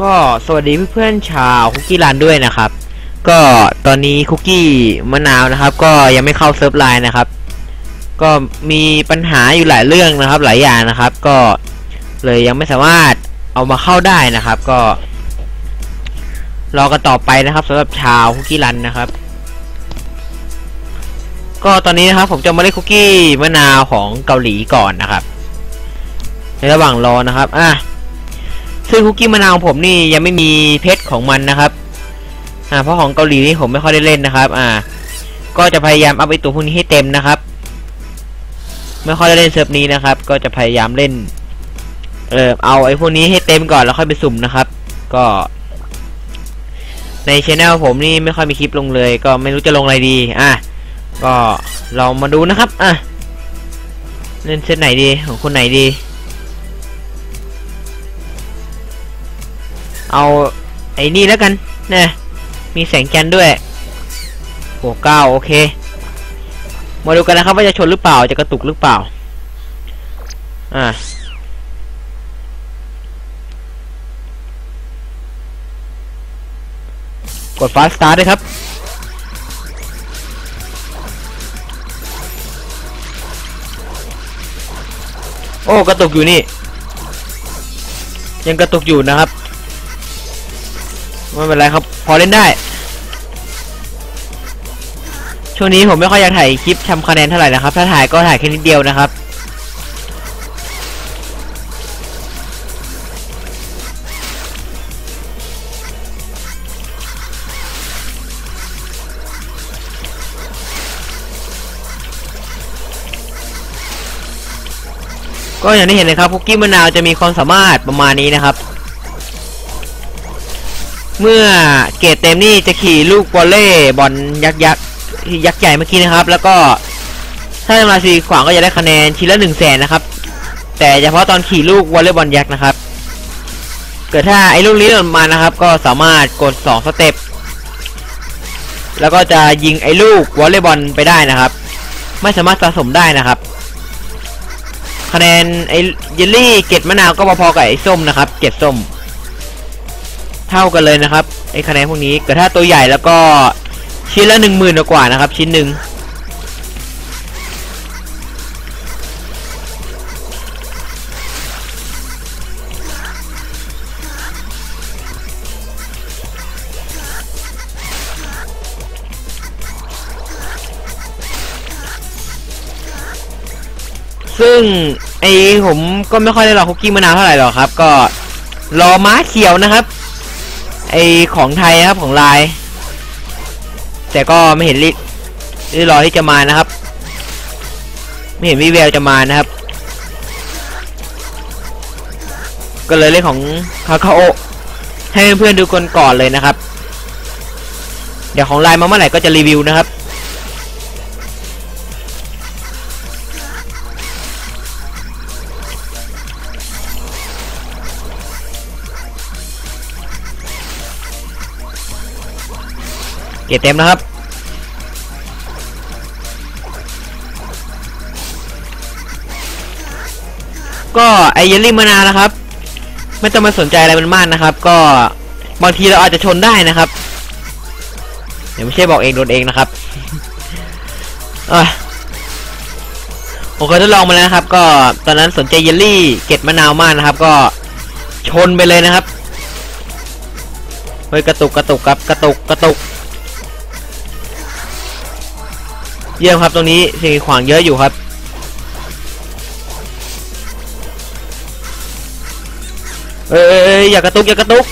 ก็สวัสดีเพื่อนๆชาวคุกกี้รันด้วยนะครับ ก็ตอนนี้คุกกี้มะนาวนะครับ ก็ยังไม่เข้าเซิร์ฟไลน์นะครับ ก็มีปัญหาอยู่หลายเรื่องนะครับ หลายอย่างนะครับ ก็เลยยังไม่สามารถเอามาเข้าได้นะครับ ก็ รอกันต่อไปนะครับสำหรับชาวคุกกี้รันนะครับ ก็ตอนนี้นะครับ ผมจะมาเล่นคุกกี้มะนาวของเกาหลีก่อนนะครับ ในระหว่างรอนะครับอะ ซึ่งคุกกี้มะนาวของผมนี่ยังไม่มีเพชรของมันนะครับ อ่า เพราะของเกาหลีนี่ผมไม่ค่อยได้เล่นนะครับ อ่า ก็จะพยายามเอาไปตัวพวกนี้ให้เต็มนะครับ ไม่ค่อยได้เล่นเซิร์ฟนี้นะครับ ก็จะพยายามเล่น เออเอาไอ้พวกนี้ให้เต็มก่อนแล้วค่อยไปสุ่มนะครับ ก็ ในช anel ผมนี่ไม่ค่อยมีคลิปลงเลย ก็ไม่รู้จะลงอะไรดี อะ ก็ลองมาดูนะครับ อะ เล่นเซตไหนดีของคนไหนดี เอาไอ้นี่แล้วกันนะมีแสงจันทร์ด้วยโอ้เก้าโอเค มาดูกันนะครับว่าจะชนหรือเปล่าจะกระตุกหรือเปล่า อ่ากดฟาสต์สตาร์ทเลยครับ โอ้ กระตุกอยู่นี่ ยังกระตุกอยู่นะครับ ไม่เป็นไรครับ พอเล่นได้ ช่วงนี้ผมไม่ค่อยอยากถ่ายคลิปทำคะแนนเท่าไหร่นะครับ ถ้าถ่ายก็ถ่ายแค่นิดเดียวนะครับก็อย่างที่เห็นนะครับคุกกี้มะนาวจะมีความสามารถประมาณนี้นะครับ เมื่อเกรดเต็มนี่จะขี่ลูกวอลเล่บอลยักษ์ยักษ์ยักษ์ใหญ่เมื่อกี้นะครับ แล้วก็ถ้าจะมาสีขวางก็จะได้คะแนนชิ้นละหนึ่งแสนนะครับ แต่เฉพาะตอนขี่ลูกวอลเล่บอลยักษ์นะครับ เกิดถ้าไอ้ลูกนี้หล่นมานะครับ ก็สามารถกดสองสเต็ปแล้วก็จะยิงไอ้ลูกวอลเลย์บอลไปได้นะครับ ไม่สามารถสะสมได้นะครับ คะแนนไอ้เยลลี่เกล็ดมะนาวก็พอๆกับไอ้ส้มนะครับ เกล็ดส้ม เท่ากันเลยนะครับไอ้คะแนนพวกนี้แต่ถ้าตัวใหญ่แล้วก็ชิ้นละหนึ่งหมื่นกว่านะครับ ชิ้นหนึ่งซึ่งไอ้ผมก็ไม่ค่อยได้รอคุกกี้มะนาวเท่าไหร่หรอกครับ ก็รอม้าเขียวนะครับ ไอของไทยนะครับของลาย แต่ก็ไม่เห็นริริรอที่จะมานะครับ ไม่เห็นวิแววจะมานะครับ ก็เลยเล่นของคาคาโอให้เพื่อนๆดูก่อนก่อนเลยนะครับ เดี๋ยวของลายมาเมื่อไหร่ก็จะรีวิวนะครับ เกียร์เต็มนะครับ ก็ไอเยลลี่มานานะครับ ไม่ต้องมาสนใจอะไรมันมากนะครับ ก็บางทีเราอาจจะชนได้นะครับ เดี๋ยวไม่ใช่บอกเองโดนเองนะครับอะผมเคยทดลองมาแล้วนะครับ ก็ตอนนั้นสนใจเยลลี่เก็ดมะนาวมากนะครับ ก็ชนไปเลยนะครับเฮ้ยกระตุกกระตุกครับกระตุกกระตุก เยี่ยมครับตรงนี้สิ่งกีขวางเยอะอยู่ครับเอ้ยเอ้ยเอ้ยอย่ากระตุกอย่ากระตุก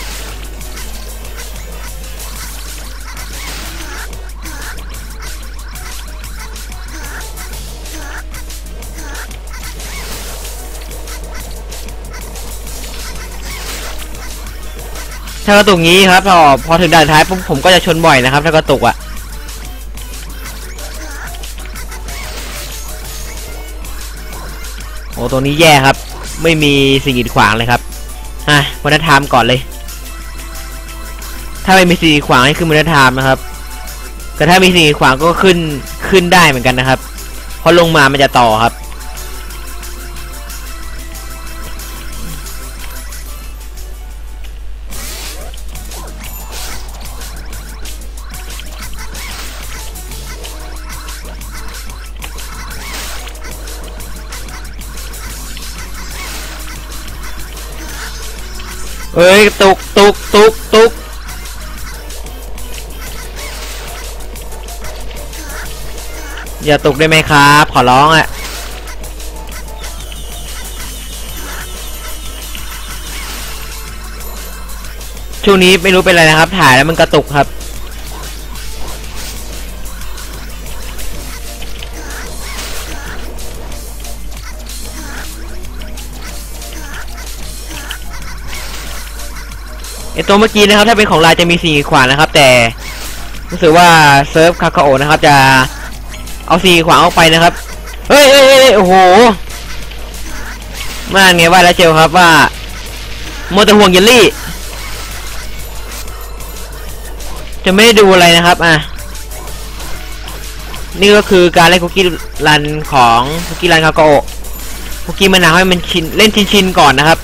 ถ้ากระตุกงี้ครับพอพอถึงด่านท้ายปุ๊บผมก็จะชนบ่อยนะครับ ถ้ากระตุกอะโตรงนี้แย่ครับ ไม่มีสิ่งกีดขวางเลยครับอะมันธรรมก่อนเลย ถ้าไม่มีสิ่งกีดขวางให้ขึ้นวันธรรมนะครับ แต่ถ้ามีสิ่งกีดขวางก็ขึ้นขึ้นได้เหมือนกันนะครับ เพราะลงมามันจะต่อครับ เฮ้ยตุกตุกตุกตุกอย่าตุกได้ไหมครับ ขอร้องอะช่วงนี้ไม่รู้เป็นอะไรนะครับ ถ่ายแล้วมันกระตุกครับ ไอตัวเมื่อกี้นะครับถ้าเป็นของลายจะมีสี่ขวานนะครับ แต่รู้สึกว่าเซิร์ฟคาคาโอนะครับ จะเอาสี่ขวานออกไปนะครับเฮ้ยเฮ้ยโอ้โหมาไงว่าแล้วเจลครับว่าโมวแต่ห่วงเยลลี่ จะไม่ได้ดูอะไรนะครับอะนี่ก็คือการเล่นคุกกี้รันของคุกกี้รันคาโกะคุกกี้มะนาวให้มันชินเล่นชินๆก่อนนะครับ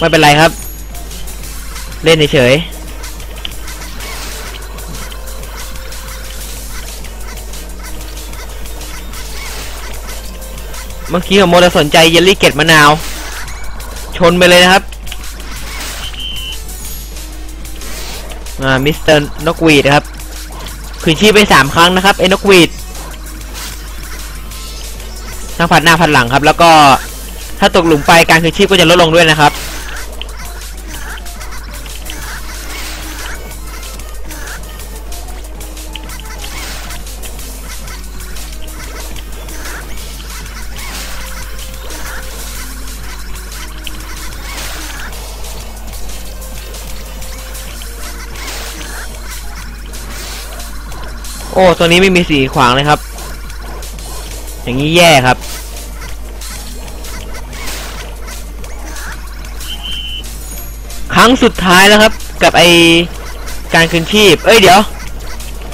ไม่เป็นไรครับ เล่นเฉยเมื่อกี้ผมโมจะสนใจเยลลี่เกตมะนาว ชนไปเลยนะครับอ่ามิสเตอร์นกวีดครับ คืนชีพไปสามครั้งนะครับไอ้นกวีดทั้งผัดหน้าผัดหลังครับ แล้วก็ถ้าตกหลุมไปการคืนชีพก็จะลดลงด้วยนะครับ โอ้ตัวนี้ไม่มีสีขวางเลยครับ อย่างนี้แย่ครับ ครั้งสุดท้ายแล้วครับ กับไอการคืนชีพ เอ้ยเดี๋ยว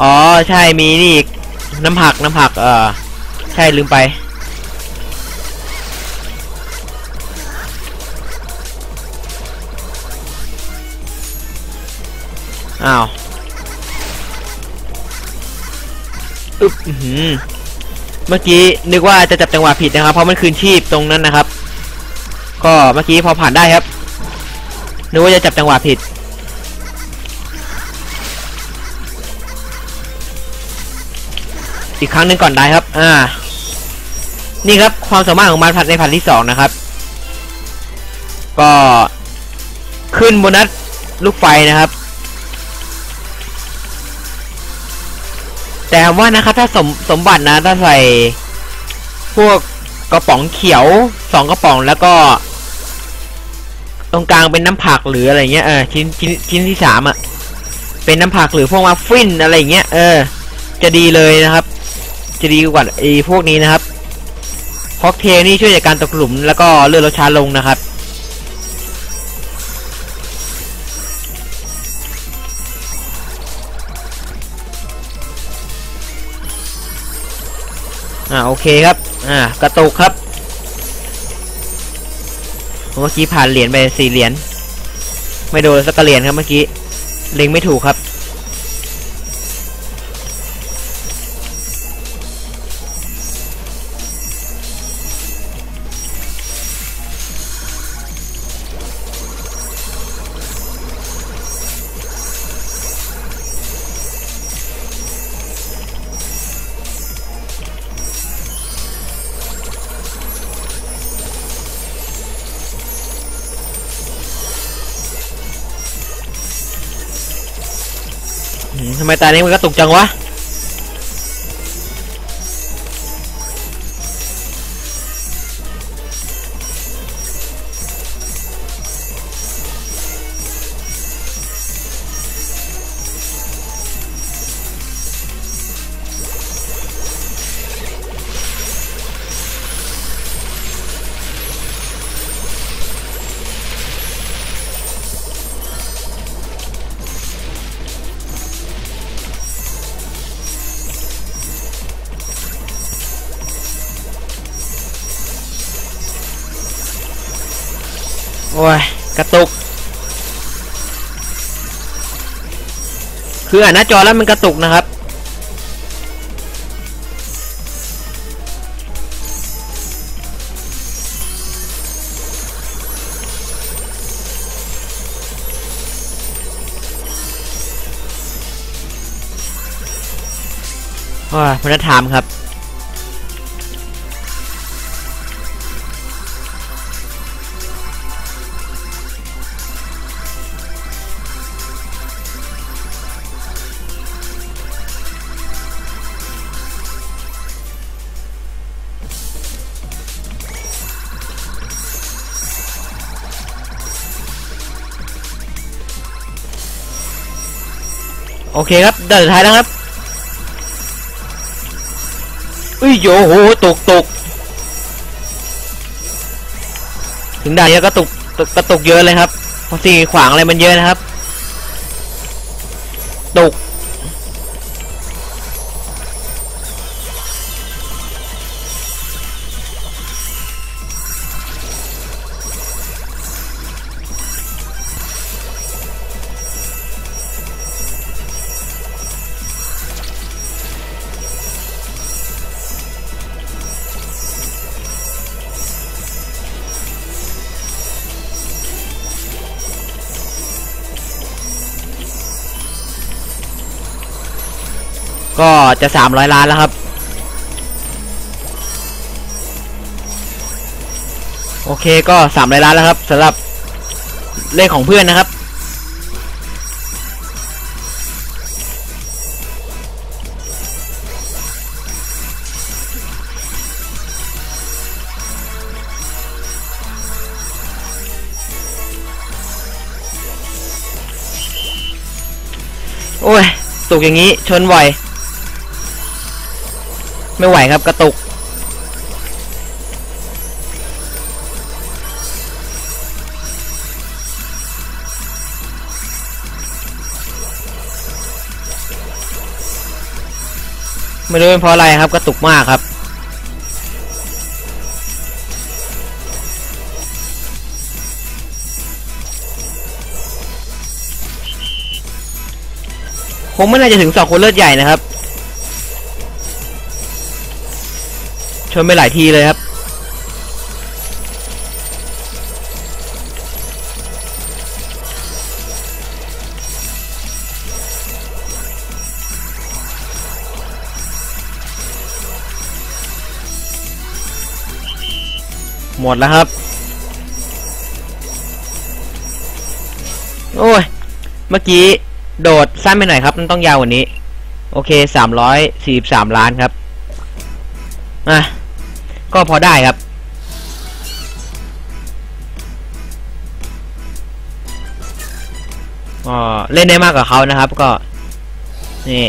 อ๋อใช่มีนี่อีกน้ำผักน้ำผัก เออใช่ลืมไปอ้าว อึ๊บอื้อหือเมื่อกี้นึกว่าจะจับจังหวะผิดนะครับ เพราะมันคืนชีพตรงนั้นนะครับ ก็เมื่อกี้พอผ่านได้ครับ นึกว่าจะจับจังหวะผิด อีกครั้งหนึ่งก่อนได้ครับ อ่า นี่ครับความสามารถของมันผัดในผัดที่สองนะครับ ก็ขึ้นโบนัสลูกไฟนะครับ แต่ว่านะครับถ้าสมสมบัตินะถ้าใส่พวกกระป๋องเขียวสองกระป๋องแล้วก็ ตรงกลางเป็นน้ำผักหรืออะไรเงี้ยเออชิ้นชิ้นชิ้นที่สามอะ่ะเป็นน้ำผักหรือพวกมาฟินอะไรเงี้ยเออ จะดีเลยนะครับ จะดีกว่าไอ้พวกนี้นะครับค็อกเทลนี่ช่วยจากการตกหลุมแล้วก็เลื่อนรสช้าลงนะครับ เคครับ อ่ากระตุกครับเมื่อกี้ผ่านเหรียญไปสี่เหรียญไม่โดนสักเหรียญครับเมื่อกี้เล็งไม่ถูกครับ อืมทำไมตา โอ้ย กระตุก คืออ่านหน้าจอแล้วมันกระตุกนะครับว้ายมันจะถามครับ โอเคครับด่านสุดท้ายแล้วครับอุ้ยโยโหตกตกถึงด่านนี้ก็ตกตกกระตกเยอะเลยครับเพราะสิ่งขวางอะไรมันเยอะนะครับ ตก ก็จะสามร้อยล้านแล้วครับ โอเคก็สามร้อยล้านแล้วครับสำหรับเลขของเพื่อนนะครับ โอ้ยตกอย่างนี้ชนบ่อย ไม่ไหวครับกระตุก ไม่รู้เป็นเพราะอะไรครับกระตุกมากครับคงไม่น่าจะถึงสองคนเลือดใหญ่นะครับ นไปหลายทีเลยครับ หมดแล้วครับ โอ้ย เมื่อกี้โดดสั้นไปหน่อยครับ มันต้องยาวกว่านี้ โอเคสามร้อยสี่สามล้านครับ อะ ก็พอได้ครับ ก็เล่นได้มากกว่าเขานะครับ ก็ นี่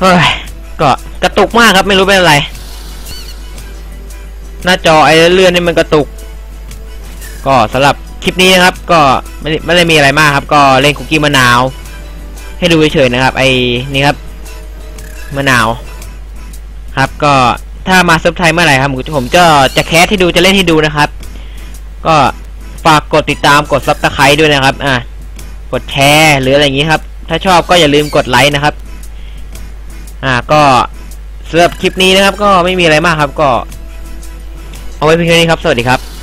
เฮ้ย ก็กระตุกมากครับ ไม่รู้เป็นอะไร หน้าจอไอ้เลื่อนนี่มันกระตุก ก็สำหรับคลิปนี้นะครับ ก็ไม่ได้ไม่ได้มีอะไรมากครับ ก็เล่นคุกกี้มะนาว ให้ดูเฉยๆนะครับ ไอ้นี่ครับ มะนาว ครับก็ถ้ามา sub ไทยเมื่อไหร่ครับผมจะจะ cast ให้ดูจะเล่นให้ดูนะครับ ก็ฝากกดติดตามกด subscribe ด้วยนะครับอะกดแชร์หรืออะไรอย่างนี้ครับ ถ้าชอบก็อย่าลืมกดไลค์นะครับ อ่าก็สำหรับคลิปนี้นะครับ ก็ไม่มีอะไรมากครับ ก็ เอาไว้เพียงแค่นี้ครับ สวัสดีครับ